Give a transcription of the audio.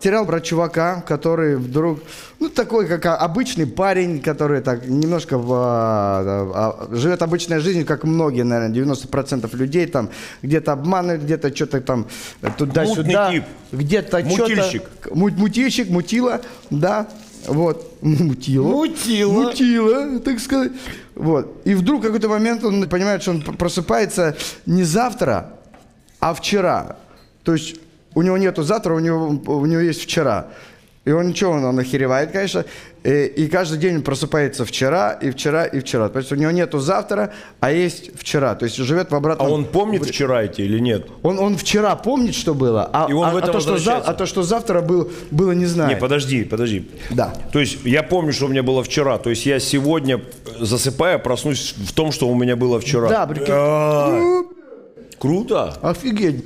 Сериал про чувака, который вдруг, ну такой, как а, обычный парень, который так немножко в, а, а, живет обычной жизнью, как многие, наверное, 90% людей там где-то обманывают, где-то что-то там туда-сюда, тип. где-то Мутильщик. что-то, Му- мутильщик, мутила, да, вот, мутила, Мутила. мутила, так сказать, вот, и вдруг в какой-то момент он понимает, что он просыпается не завтра, а вчера. То есть у него нету завтра, у него, у него есть вчера. И он ничего, он, он охеревает, конечно. И, и каждый день он просыпается вчера, и вчера, и вчера. То есть у него нету завтра, а есть вчера. То есть живет в А обратном... он помнит вчера эти или нет? Он, он вчера помнит, что было, а, И он а- в а это то, что за- а то, что завтра был, было, не знаю. Не, подожди, подожди. Да. То есть я помню, что у меня было вчера. То есть я сегодня, э, засыпая, проснусь в том, что у меня было вчера. Да, прикинь. А, Круто. Офигеть.